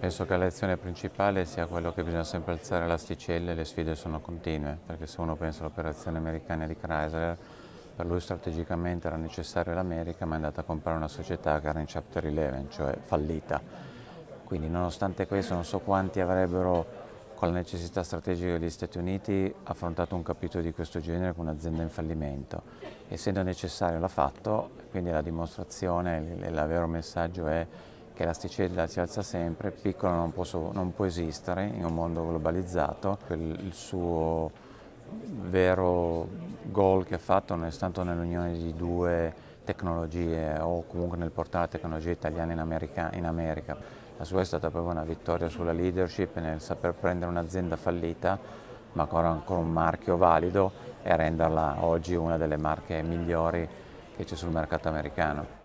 Penso che la lezione principale sia quello che bisogna sempre alzare l'asticella e le sfide sono continue, perché se uno pensa all'operazione americana di Chrysler, per lui strategicamente era necessario l'America, ma è andata a comprare una società che era in Chapter 11, cioè fallita. Quindi nonostante questo non so quanti avrebbero con la necessità strategica degli Stati Uniti affrontato un capitolo di questo genere con un'azienda in fallimento. Essendo necessario l'ha fatto, quindi la dimostrazione, il, il vero messaggio è che l'asticella si alza sempre, piccolo non, posso, non può esistere in un mondo globalizzato, il, suo vero goal che ha fatto non è stato nell'unione di due tecnologie o comunque nel portare la tecnologia italiana in America, in America. La sua è stata proprio una vittoria sulla leadership nel saper prendere un'azienda fallita ma ancora, ancora un marchio valido e renderla oggi una delle marche migliori che c'è sul mercato americano.